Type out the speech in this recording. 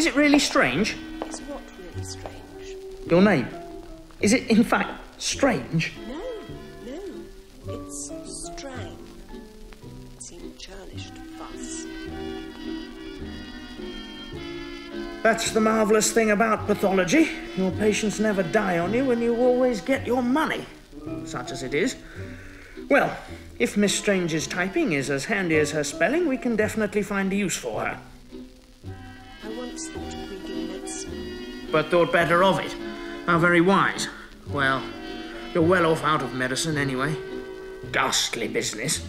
Is it really strange? Is what really strange? Your name. Is it, in fact, strange? No, no. It's Strang. It seemed churlish to fuss. That's the marvellous thing about pathology. Your patients never die on you and you always get your money. Such as it is. Well, if Miss Strange's typing is as handy as her spelling, we can definitely find a use for her. But thought better of it. How very wise. Well, you're well off out of medicine anyway. Ghastly business.